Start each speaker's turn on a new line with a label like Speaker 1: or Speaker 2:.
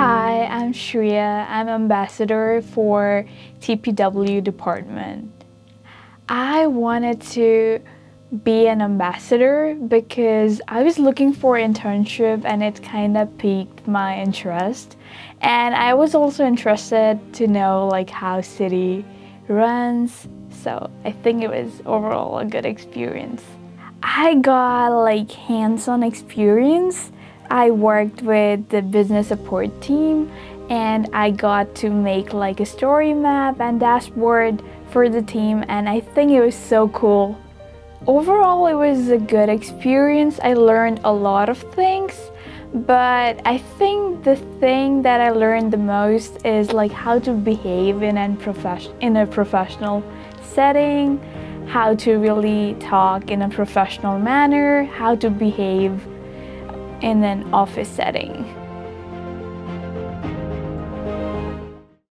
Speaker 1: Hi, I'm Shreeya. I'm ambassador for TPW department. I wanted to be an ambassador because I was looking for internship and it kind of piqued my interest. And I was also interested to know like how city runs. So I think it was overall a good experience. I got like hands-on experience. I worked with the business support team and I got to make like a story map and dashboard for the team and I think it was so cool. Overall, it was a good experience. I learned a lot of things, but I think the thing that I learned the most is like how to behave in, an in a professional setting, how to really talk in a professional manner, how to behave in then office setting.